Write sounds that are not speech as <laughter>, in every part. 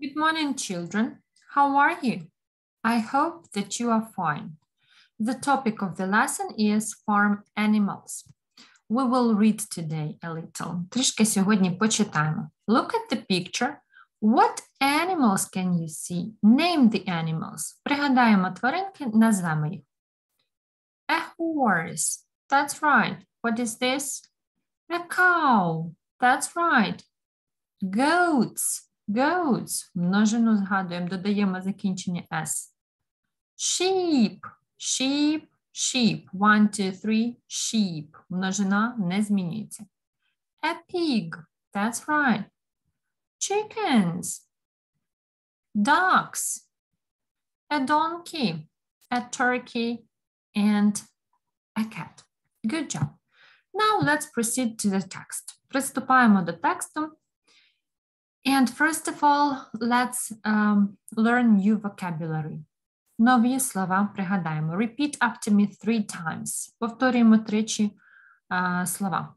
Good morning, children. How are you? I hope that you are fine. The topic of the lesson is farm animals. We will read today a little. Трішки сьогодні почитаємо. Look at the picture. What animals can you see? Name the animals. Пригадаємо тваринки, назвемо їх. A horse. That's right. What is this? A cow. That's right. Goats. Goats. Множину згадуємо, додаємо закінчення S. Sheep. Sheep. Sheep. One, two, three. Sheep. Множина не змінюється. A pig. That's right. Chickens. Ducks. A donkey. A turkey. And a cat. Good job. Now let's proceed to the text. Приступаємо до тексту. And first of all, let's um, learn new vocabulary. Нові слова пригадаємо. Repeat after me three times. Повторюємо тричі uh, слова.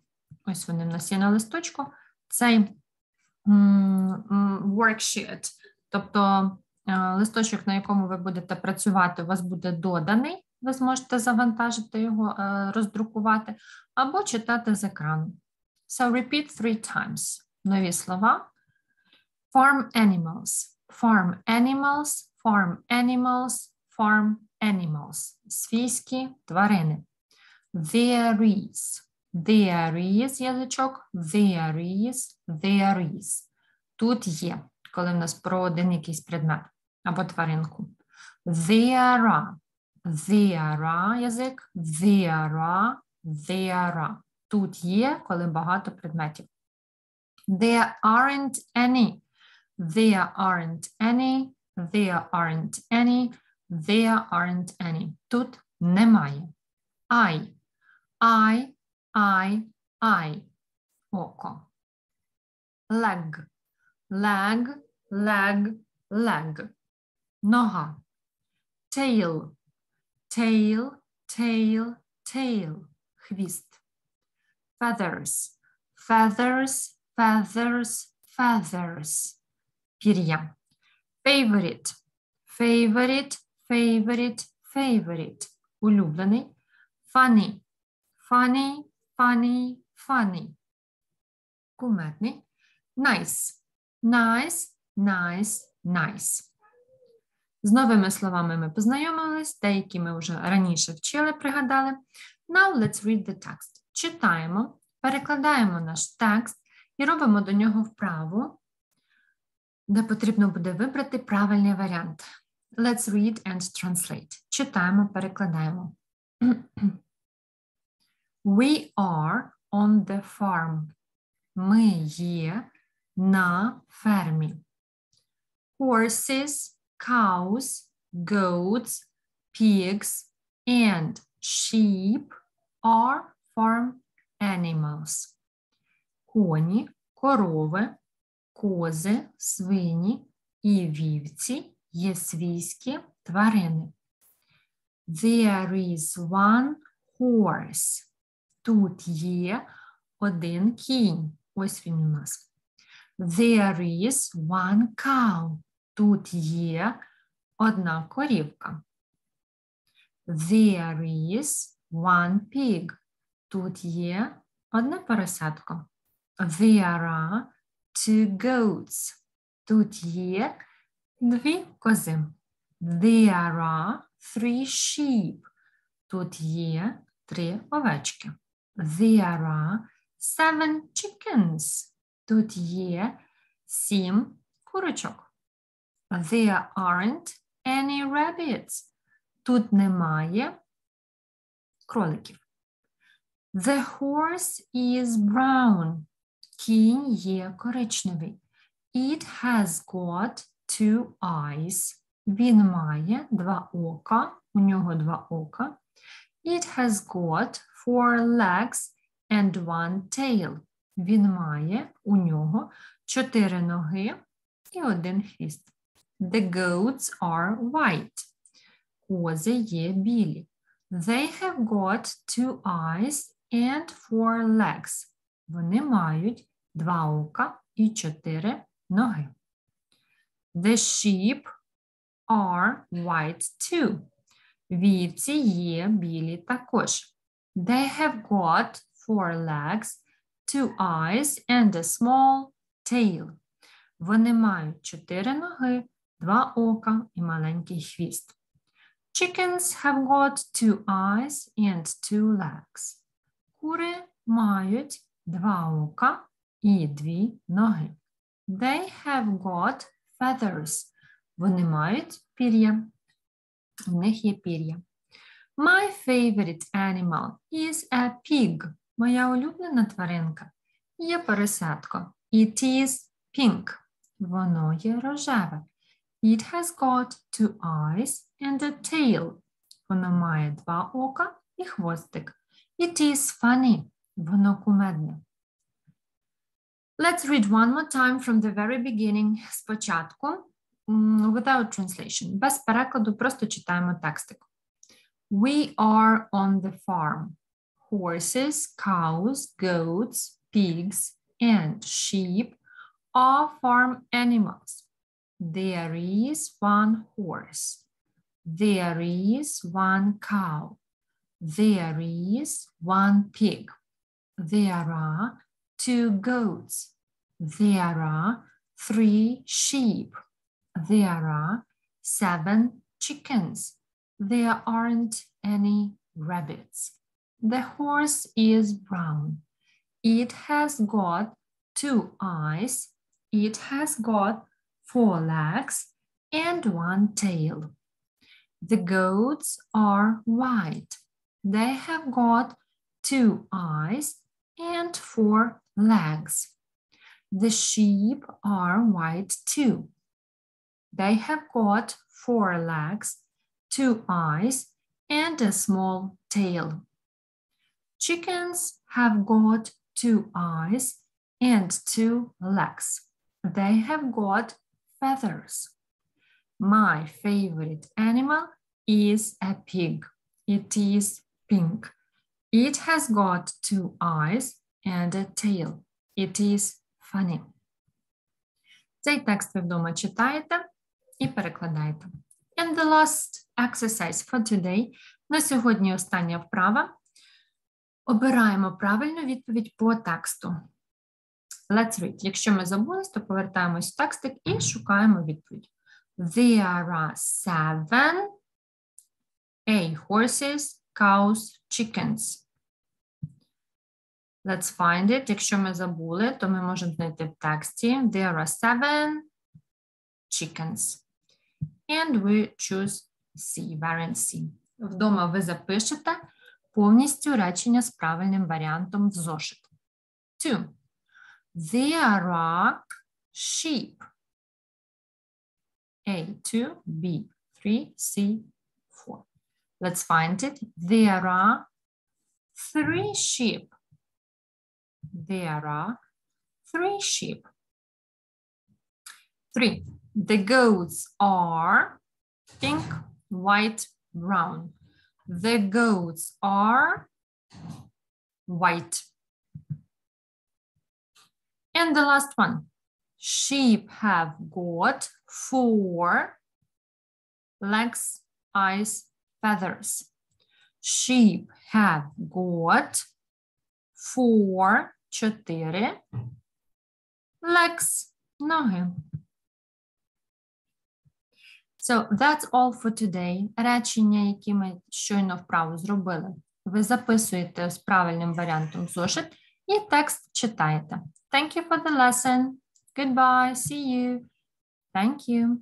Ось вони в нас є на листочку. Цей worksheet, тобто uh, листочок, на якому ви будете працювати, у вас буде доданий. Ви зможете завантажити його, uh, роздрукувати, або читати з екрану. So repeat three times. Нові слова. Farm animals, farm animals, farm animals, farm animals. Свійські тварини. There is, there is язичок, there is, there is. Тут є, коли в нас про один якийсь предмет або тваринку. There are, there are язик, there are, there are. Тут є, коли багато предметів. There aren't any. There aren't any, there aren't any, there aren't any. Тут немає. I, I, I, I. Око. Leg, leg, leg, leg. Нога. Tail, tail, tail, tail. Хвіст. Feathers, feathers, feathers, feathers. Пір'я. Favorite, favorite, favorite, favorite. Улюблений. Funny, funny, funny, funny. Кумедний. Nice, nice, nice, nice. З новими словами ми познайомились, деякі ми вже раніше вчили, пригадали. Now let's read the text. Читаємо, перекладаємо наш текст і робимо до нього вправу де потрібно буде вибрати правильний варіант. Let's read and translate. Читаємо, перекладаємо. <clears throat> We are on the farm. Ми є на фермі. Horses, cows, goats, pigs, and sheep are farm animals. Коні, корови, кози, свині і вівці є свійські тварини. There is one horse. Тут є один кінь. Ось він у нас. There is one cow. Тут є одна корівка. There is one pig. Тут є одне поросятко. There are two goats. Тут є дві кози. There are three sheep. Тут є три овечки. There are seven chickens. Тут є сім курочок. There aren't any rabbits. Тут немає кроликів. The horse is brown. Кінь є коричневий. It has got two eyes. Він має два ока. У нього два ока. It has got four legs and one tail. Він має у нього чотири ноги і один хвіст. The goats are white. Кози є білі. They have got two eyes and four legs. Вони мають два ока і чотири ноги. The sheep are white too. Вівці є білі також. They have got four legs, two eyes and a small tail. Вони мають чотири ноги, два ока і маленький хвіст. Chickens have got two eyes and two legs. Кури мають два ока і дві ноги. They have got feathers. Вони мають пір'я. У них є пір'я. My favorite animal is a pig. Моя улюблена тваринка є пересадко. It is pink. Воно є рожеве. It has got two eyes and a tail. Воно має два ока і хвостик. It is funny. Воно кумедне. Let's read one more time from the very beginning. Спочатку, without translation. Без перекладу, просто читаємо текстик. We are on the farm. Horses, cows, goats, pigs, and sheep are farm animals. There is one horse. There is one cow. There is one pig. There are two goats. There are three sheep. There are seven chickens. There aren't any rabbits. The horse is brown. It has got two eyes. It has got four legs and one tail. The goats are white. They have got two eyes and four legs. The sheep are white too. They have got four legs, two eyes, and a small tail. Chickens have got two eyes and two legs. They have got feathers. My favorite animal is a pig. It is pink. It has got two eyes and a tail. It is funny. Цей текст ви вдома читаєте і перекладаєте. And the last exercise for today. На сьогодні остання вправа. Обираємо правильну відповідь по тексту. Let's read. Якщо ми забулись, то повертаємось в текстик і шукаємо відповідь. There are seven A. Horses, cows, chickens. Let's find it. Якщо ми забули, то ми можемо знайти в тексті. There are seven chickens. And we choose C, variant C. Вдома ви запишете повністю речення з правильним варіантом в зошит. Two. There are sheep. A, two, B, three, C, four. Let's find it. There are three sheep. There are three sheep. Three, the goats are pink, white, brown. The goats are white. And the last one, sheep have got four legs, eyes, feathers. Sheep have got four чотири. Legs – ноги. So that's all for today. Речення, які ми щойно вправо зробили, ви записуєте з правильним варіантом зошит і текст читаєте. Thank you for the lesson. Goodbye. See you. Thank you.